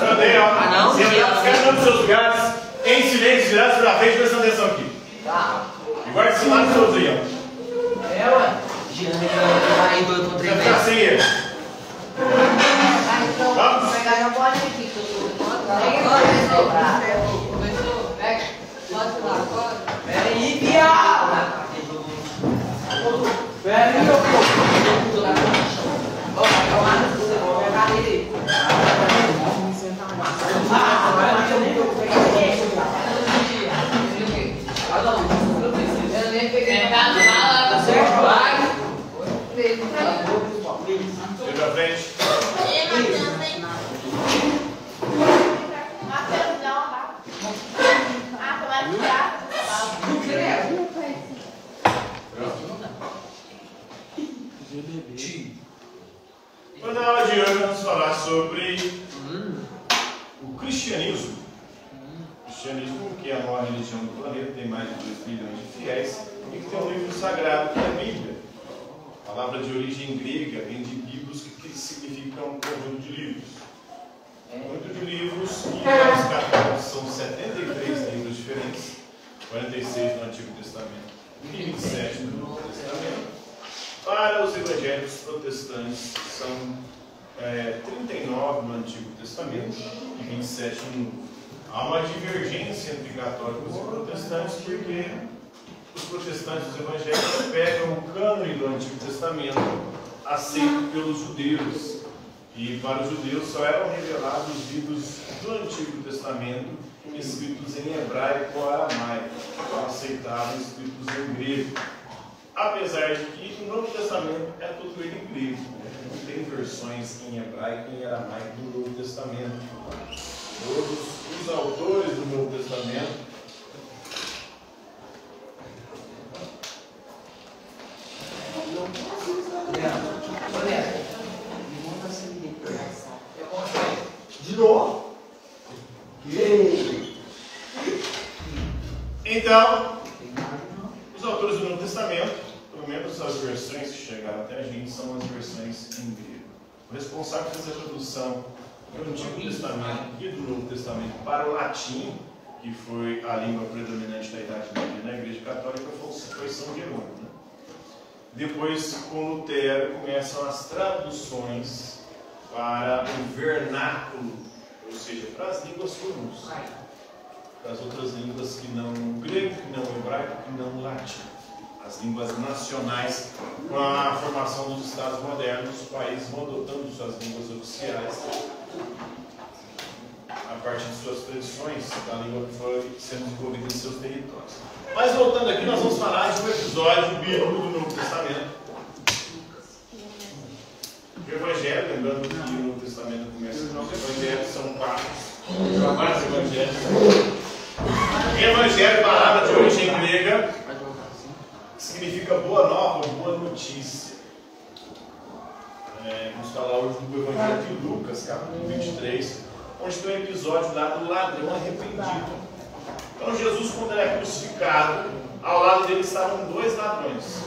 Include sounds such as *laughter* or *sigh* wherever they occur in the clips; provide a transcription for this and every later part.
Também, ó. Ah, não? Sentados nos seus lugares, em silêncio, virados para frente, prestando atenção aqui. Tá. E guarda esse lado todos aí, ó. É, ué. Girando, girando, vai indo, eu tô treinando. Vai ficar sem ele. Vamos? pegar já pode aqui, que eu tô. Começou, pega. Pode lá, pode. Pera aí, viado. Pera aí, meu povo. Ó, vai tomar no cu, eu vou pegar ele. Ah, agora eu nem vou pegar ele. Cada um, eu preciso. Eu nem peguei. É, tá lá, tá certo? Vai. Vem pra frente. Mas na aula de hoje vamos falar sobre o cristianismo. O cristianismo, que é a maior religião do planeta, tem mais de 2 bilhões de fiéis, e que tem um livro sagrado que é a Bíblia. A palavra de origem grega vem de livros que significam um conjunto de livros. Conjunto de livros que os católicos são 73 livros diferentes, 46 no Antigo Testamento e 27 no Novo Testamento. Para os evangélicos protestantes, são é, 39 no Antigo Testamento e 27 no Novo. Há uma divergência entre católicos e protestantes, porque os protestantes os evangélicos pegam o cânone do Antigo Testamento aceito pelos judeus. E para os judeus só eram revelados os livros do Antigo Testamento escritos em hebraico ou aramaico, aceitavam escritos em grego. Apesar de que o Novo Testamento é tudo ele em grego. Né? Não tem versões em hebraico e em aramaico do Novo Testamento. Todos os autores do Novo Testamento De novo? Então, os autores do Novo Testamento pelo menos as versões que chegaram até a gente são as versões em grego. O responsável por fazer a tradução do Antigo Testamento e do Novo Testamento para o latim, que foi a língua predominante da Idade Média na Igreja Católica, foi São Jerônimo. Né? Depois, com Lutero, começam as traduções para o vernáculo, ou seja, para as línguas comuns, para as outras línguas que não grego, que não hebraico, que não latim as línguas nacionais, com a formação dos Estados modernos, os países vão adotando suas línguas oficiais a partir de suas tradições, da língua que foi sendo desenvolvida em seus territórios. Mas voltando aqui, nós vamos falar de um episódio bíblico do Novo Testamento. O Evangelho, lembrando que o Novo Testamento começa com os Evangelhos, são quatro, quatro Evangelhos. Evangelho, palavra de origem grega, significa boa nova, boa notícia. É, vamos falar hoje do Evangelho de Lucas, capítulo 23, onde tem um episódio lá do ladrão arrependido. Então Jesus, quando ele é crucificado, ao lado dele estavam dois ladrões.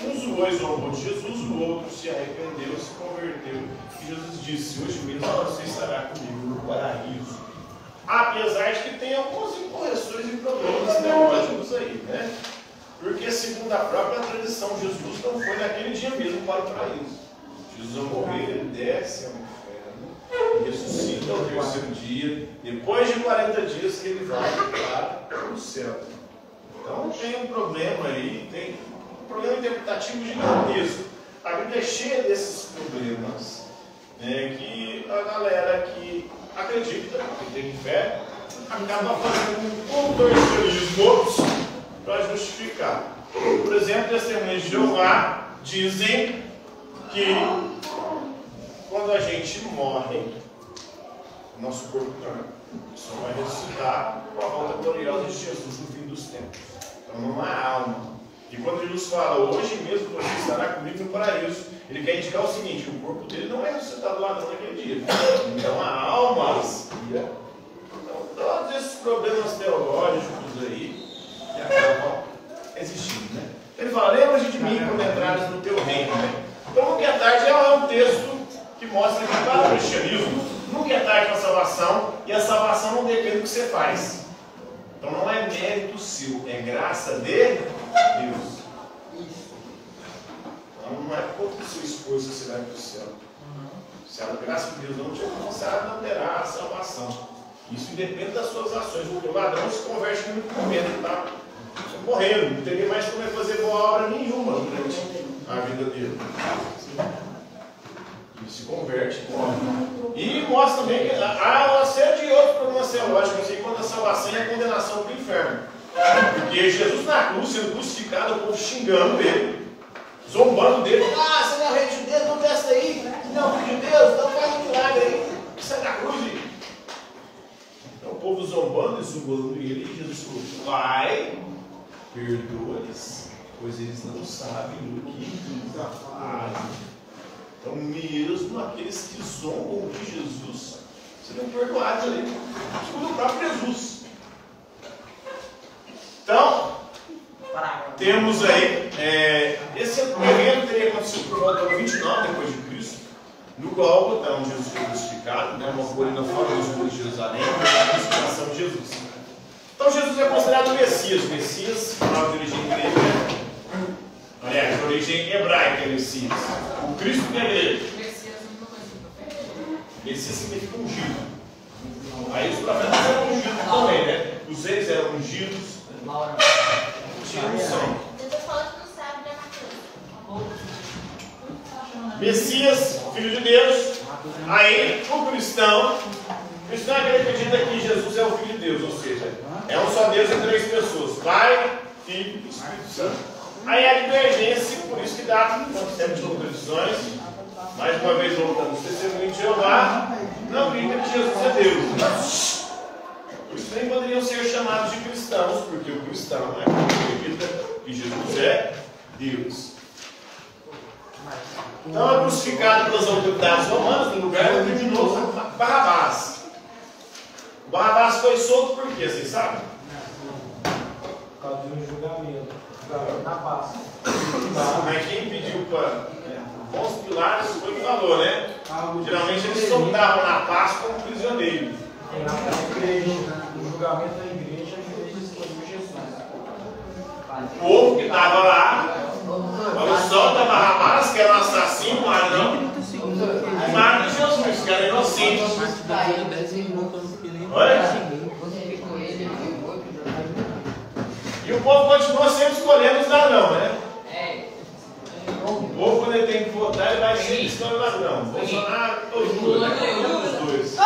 Um zoou e zombou de Jesus, o outro se arrependeu, se converteu. E Jesus disse, hoje mesmo você estará comigo no paraíso. Apesar de que tem algumas incorreções e problemas teológicos aí, né? Porque, segundo a própria tradição, Jesus não foi naquele dia mesmo para o paraíso. Jesus ao morrer, ele desce ao inferno, ressuscita ao terceiro dia, depois de 40 dias que ele vai para o céu. Então tem um problema aí, tem um problema interpretativo gigantesco. A Bíblia é cheia desses problemas, né, que a galera que acredita, que tem fé, acaba fazendo um contorcionismo para justificar. Por exemplo, testemunhas de Jeová dizem que quando a gente morre, nosso corpo só vai ressuscitar com a volta gloriosa de Jesus no fim dos tempos. Então não há alma. E quando Jesus fala, hoje mesmo você estará comigo no paraíso, ele quer indicar o seguinte, o corpo dele não é ressuscitado lá naquele dia. Então a alma Então todos esses problemas teológicos existindo. Né? Ele fala, lembra de mim quando entrares no teu reino. Né? Então, que é tarde é um texto que mostra que para o cristianismo nunca é tarde para a salvação e a salvação não depende do que você faz. Então não é mérito seu, é graça de Deus. Então não é por seu esforço que você vai para o céu. Se a graça de Deus não te alcançar, não terá a salvação. Isso depende das suas ações. O ladrão se converte muito momento, está morrendo, não teria mais como fazer boa obra nenhuma durante a vida dele. Ele se converte. E mostra também que há uma série de outros problemas teológicos aí quando a salvação e a condenação para o inferno. Porque Jesus na cruz, sendo crucificado, o povo xingando ele, zombando dele. Ah, você não é rei de Deus, não desce aí. Não, de Deus, não faz milagre aí. Sai da cruz. Então o povo zombando e zombando ele. E Jesus falou, Pai, perdoa-lhes, pois eles não sabem o que fazem. Então, mesmo aqueles que zombam de Jesus serão perdoados ali, segundo o próprio Jesus. Então, temos aí, é, esse evento teria acontecido por volta do 29 depois de Cristo, no Gólgota, onde Jesus foi crucificado, né, uma colina fora dos muros de Jerusalém, a crucificação de Jesus. Então Jesus é considerado o Messias. O Messias, palavra de origem grega, aliás, de origem hebraica, Messias. O Cristo que é grego. Messias significa ungido. Aí os profetas eram ungidos também, né? Os reis eram ungidos. Tinha unção. Messias, Filho de Deus. Aí, o cristão, cristão é aquele que acredita que Jesus é o Filho de Deus, ou seja, é um só Deus em três pessoas: Pai, Filho e Espírito Santo. Aí a divergência, por isso que dá temos contradições. Mais uma vez voltando, os testemunhos de Jeová não grita que Jesus é Deus. Por isso nem poderiam ser chamados de cristãos, porque o cristão é acredita que Jesus é Deus. Então é crucificado pelas autoridades romanas no lugar do criminoso Barrabás. O Barrabás foi solto por quê? Vocês sabem? Por causa de um julgamento. Na Páscoa. Mas quem pediu para. Bons pilares foi o que falou, né? Geralmente eles soltavam na Páscoa um prisioneiro. Na igreja, no julgamento da igreja, a igreja escolheu Jesus. O povo que estava lá, falou: solta Barrabás, que era um assassino, um ladrão. E mata Jesus, que era inocente. Olha. E o povo continua sempre escolhendo os ladrão, né? O povo, quando ele tem que votar, ele vai sempre escolher o ladrão. Bolsonaro ou Lula, né? Os dois.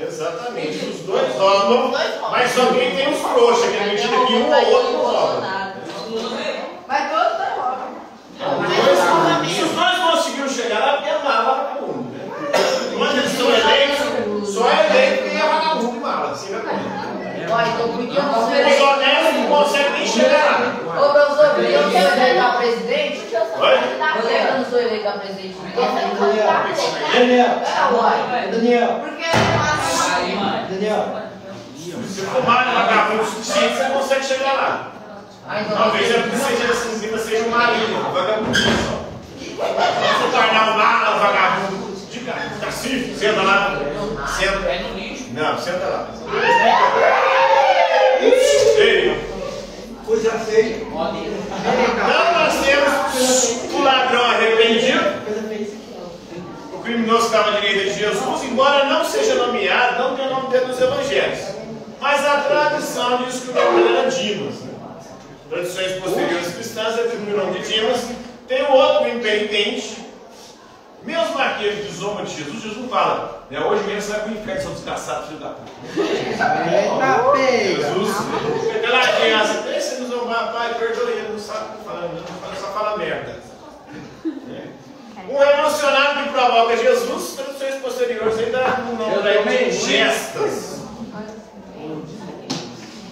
Exatamente. Os dois roubam, mas só quem tem os trouxas, que acredita que um ou outro não rouba. Mas todos não roubam. Se os dois conseguiram chegar lá, porque é mala vagabundo. Né? Quando eles são eleitos, só é eleito quem é vagabundo mala. Assim vai correr. Olha, então não? Conseguem nem chegar lá. Ô, professor, eu não sou eleito a presidente? Oi? Eu não sou eleito a presidente? Daniel, É, uai. Daniel, Porque eu acho Daniel. Se fumar vagabundo o suficiente, você consegue chegar lá. Talvez é seja assim, vida seja um marido, um vagabundo só. Se tornar um mala, um vagabundo de cacife, senta lá. Senta. É no lixo. Não, senta lá. Ei, Coisa feia. Então nós temos o ladrão arrependido, o criminoso que estava à direita de Jesus, embora não seja nomeado, não tem o nome dele nos evangelhos. Mas a tradição diz que o nome dele era Dimas. Tradições posteriores cristãs atribuem o nome de Dimas. Tem o outro impenitente, mesmo aquele que zomba de Jesus, Jesus não fala, né? hoje mesmo você vai para o inferno, seu desgraçado, filho da puta. Eita, pega. Jesus, aquela criança, pai, perdoe ele, não sabe o que fala, não fala, só fala merda. Né? Um emocionado que provoca Jesus, traduções posteriores ainda não de gestas.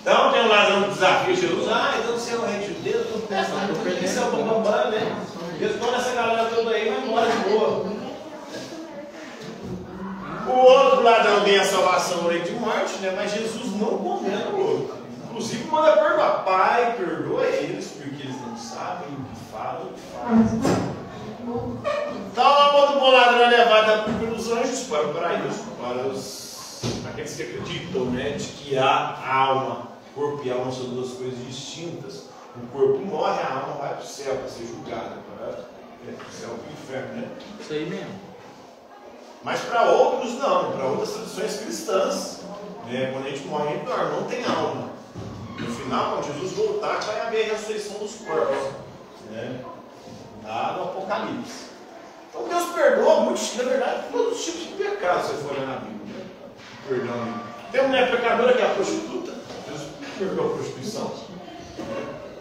Então tem um ladrão que desafia Jesus, ah, então você é o rei judeu, eu estou pensando, isso é o bambambam, né? Responde essa galera toda aí, vai embora de boa. O outro ladrão tem a salvação no lei de morte, né? mas Jesus não condena o outro. Inclusive manda perdoar. Pai, perdoa eles, porque eles não sabem o que falam o que fazem. Então a alma do bom ladrão é levada pelos anjos para o paraíso, para os, aqueles que acreditam né, de que há alma. Corpo e alma são duas coisas distintas. O corpo morre, a alma vai para o céu para ser julgada, para é, o céu para o inferno. Né? Isso aí mesmo. Mas para outros não, para outras tradições cristãs, né, quando a gente morre, a gente dorme, não tem alma. No final, quando Jesus voltar, vai haver a ressurreição dos corpos. Né? Lá no Apocalipse. Então Deus perdoa muitos, na verdade, todos os tipos de pecados, se você for olhar na Bíblia. Né? Perdão. Tem uma mulher pecadora que é a prostituta. Deus perdoa a prostituição.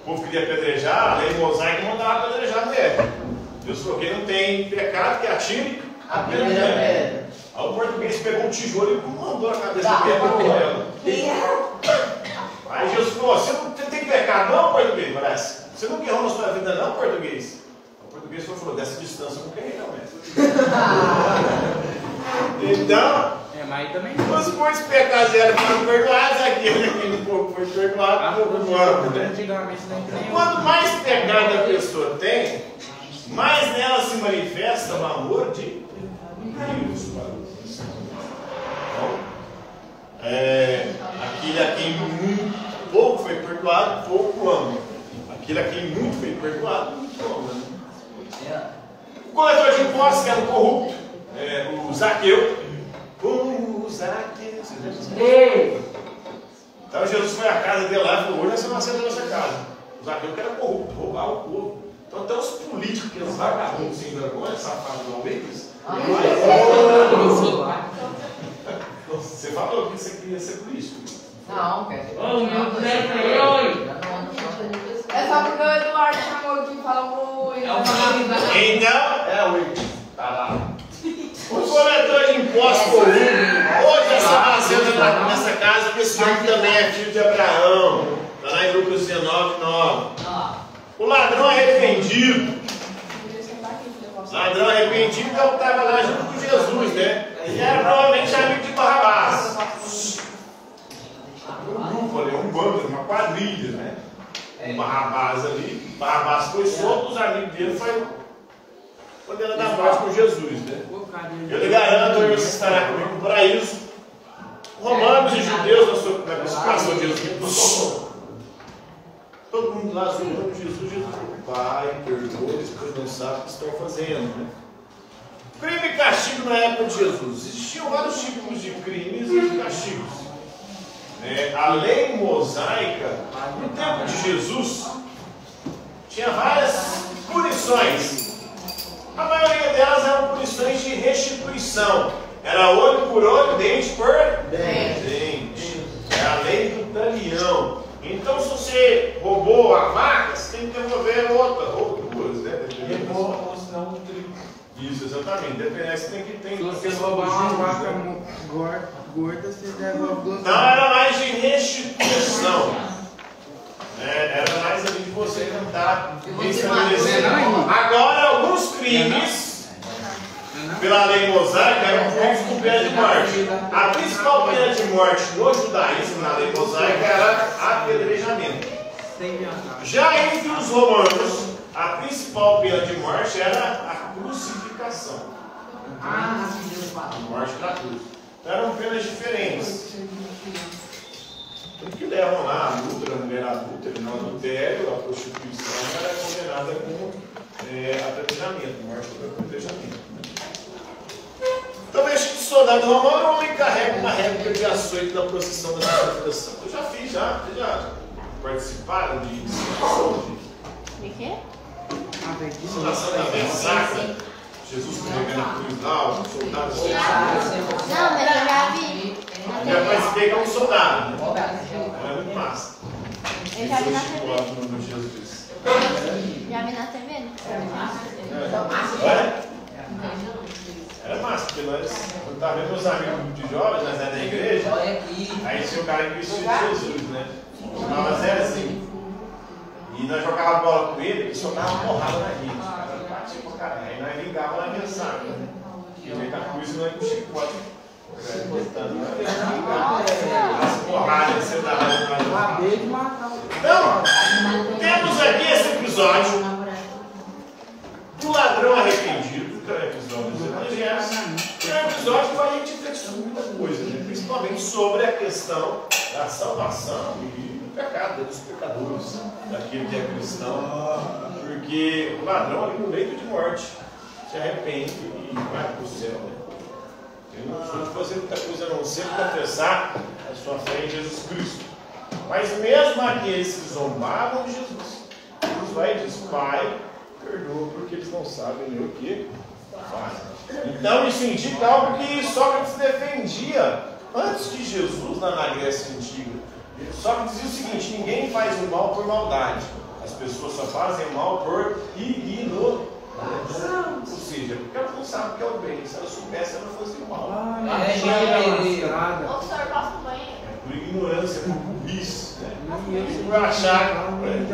O povo queria apedrejar, a lei mosaica mandava apedrejar a mulher. Deus falou que não tem pecado que atire A primeira pedra. Aí o português pegou um tijolo e mandou na cabeça da mulher e matou ela. Aí Jesus falou: Você não você tem pecado, não, português? Parece. Você não errou na sua vida, não, português? O português falou: Dessa distância eu não quero, não, mestre. *laughs* Então, É, mas também. os muitos pecados eram foram perdoados, aquele aquele pouco foi perdoado, Ah, pouco morto, né? Não. Quanto mais pecado a pessoa tem, mais nela se manifesta o amor de Deus para os Então, é, aquele a quem muito pouco foi perdoado, pouco ama. Aquele a quem muito foi perdoado, muito ama. Né? O coletor de impostos, que era o corrupto, é, o Zaqueu, o Zaqueu, você? Ei! Então Jesus foi à casa dele lá e falou, hoje vamos nascer na nossa casa. O Zaqueu que era corrupto, roubava o povo. Então até os políticos, que eles vagabundos sem vergonha, safados igual eles. Você falou que você queria ser político. Não, quer Ô, meu Deus, oi. É só porque o Eduardo chamou aqui e falou pro É o Fábio. Então, É, o tá lá. *laughs* O coletor de impostos corrupto. Hoje essa fazenda tá nessa casa, porque esse homem também é filho de Abraão. Está lá em Lucas 19, 9. O ladrão arrependido. Ladrão arrependido é o que estava lá junto com Jesus, né? E era provavelmente amigo de Barrabás. Um grupo ali, um bando, uma quadrilha, né? Um Barrabás ali. Barrabás foi solto, os amigos dele foi condenado da morte com Jesus, né? Eu lhe garanto que você estará comigo no paraíso. Romanos e judeus na crucificação de Jesus. Todo mundo lá zoando Jesus, Jesus falou, Pai, perdoa-lhes, pois não sabem o que estão fazendo. Né? Crime e castigo na época de Jesus. Existiam vários tipos de crimes e de castigos. Né? a lei mosaica, no tempo de Jesus, tinha várias punições. A maioria delas eram punições de restituição. Era olho por olho, dente por dente. É a lei do talião. Então, se você roubou a vaca, você tem que devolver outra, ou duas, né? Dependendo ou senão o trigo. Isso, exatamente. Dependendo, você tem que ter. Se você roubar uma vaca gor- gorda, devolve duas Não, era mais de restituição. É, era mais ali de você tentar restabelecer. Agora, alguns crimes, pela lei mosaica, eram crimes com pena de morte. A principal pena de morte no judaísmo, na lei mosaica, era apedrejamento. Já entre os romanos, a principal pena de morte era a crucificação. Ah. A morte da cruz. Eram penas diferentes. Tudo que levam lá, a adulta, a mulher adulta, no adultério, a prostituição, ela é condenada com é, apedrejamento, morte por apedrejamento. Então, este soldado romano, o homem carrega uma réplica de açoite da procissão da Santa Eu já fiz, já, vocês já participaram de de quê? Ah, da sacra? Jesus carregando a cruz lá, um soldado assim. Não, mas eu já vi. Já participei como soldado, né? É muito massa. Eu já vi na TV. nome. Já vi na TV, né? É? Era massa, porque nós, eu estava vendo meus amigos de jovens, nós era da igreja, aí tinha o cara que vestia de Jesus, né? Chamava Zezinho. E nós jogávamos bola com ele, ele soltava porrada na gente. O batia pra caralho. Aí nós ligávamos na minha saca, né? E veio com a cruz e nós com chicote. É? As porradas que você matar o. Então, temos aqui esse episódio do ladrão arrependido, episódio dos evangelhos. E é um episódio que a gente refletir sobre muita coisa, né? principalmente sobre a questão da salvação e do pecado, dos pecadores, daquele que é cristão. Porque o ladrão ali no leito de morte se arrepende e vai para o céu. Né? Ele não precisa de fazer muita coisa a não ser confessar a sua fé em Jesus Cristo. Mas mesmo aqueles que zombavam de Jesus, Jesus vai e diz, Pai, perdoa porque eles não sabem nem o que fazem. Então isso indica algo que Sócrates defendia antes de Jesus na, na Grécia Antiga. Sócrates dizia o seguinte, ninguém faz o mal por maldade. As pessoas só fazem o mal por ignorância. Ou seja, porque elas não sabem o que é o bem. Se elas soubessem, elas fossem o mal. Ah, É, cheira gente. lascada. Ô, senhor, passa o banheiro. É por ignorância, por burrice. Né? Por achar. não né?